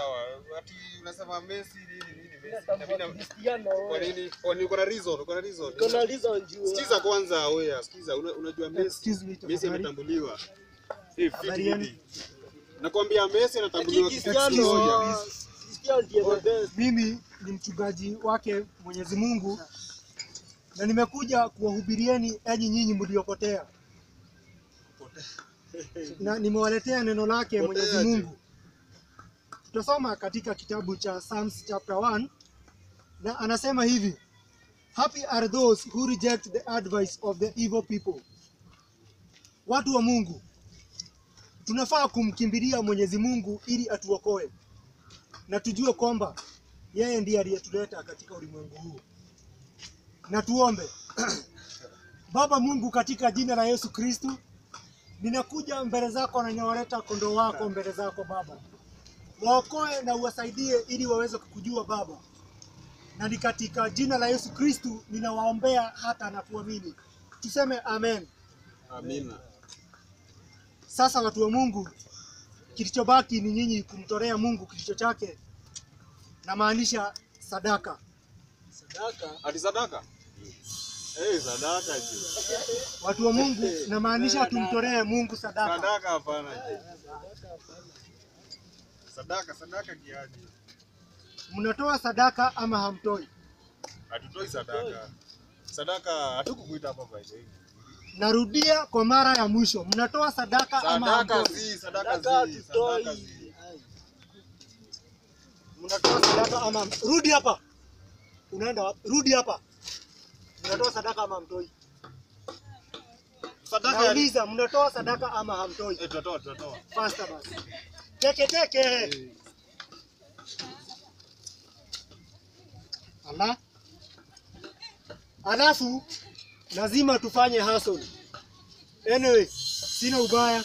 sawa. Ati unasema Messi nini nini Messi? Kwa nini? Kwa nini uko na reason? Uko na reason? Reason juu. Sikiza kwanza wewe, sikiza. Unajua Messi Messi ametambuliwa. Eh, fiti hivi. Nakwambia Messi anatambuliwa. Cristiano. Mimi ni mchungaji wake Mwenyezi Mungu na nimekuja kuwahubirieni enyi nyinyi mliopotea, na nimewaletea neno lake Mwenyezi? Mungu. Tutasoma katika kitabu cha Psalms chapter 1 na anasema hivi, happy are those who reject the advice of the evil people. Watu wa Mungu, tunafaa kumkimbilia Mwenyezi Mungu ili atuokoe na tujue kwamba yeye ndiye aliyetuleta katika ulimwengu huu. Na tuombe. Baba Mungu, katika jina la Yesu Kristu, ninakuja mbele zako na ninawaleta kondoo wako mbele zako Baba, waokoe na uwasaidie ili waweze kukujua Baba, na ni katika jina la Yesu Kristu ninawaombea hata na kuamini. Tuseme amen. Amina. Sasa watu wa Mungu, kilichobaki ni nyinyi kumtolea Mungu kilicho chake, namaanisha sadaka. Sadaka. Ati sadaka? Eh, sadaka. Watu wa Mungu, namaanisha tumtolee Mungu sadaka. Sadaka hapana. Sadaka, sadaka kiaje? Mnatoa sadaka ama hamtoi? Hatutoi sadaka. Sadaka hatukukuita hapa by the way. Narudia kwa mara ya mwisho, mnatoa sadaka ama Sadaka hamtoi? zi, sadaka Sadaka zi, sadaka zi. Mnatoa sadaka ama rudi hapa. Unaenda wapi? Rudi hapa. Mnatoa sadaka ama hamtoi? Sadaka ya Nauliza, mnatoa sadaka ama hamtoi? Eh, tutatoa, tutatoa. Faster basi. Teke teke. Ala. Alafu lazima tufanye hustle. Anyway, sina ubaya.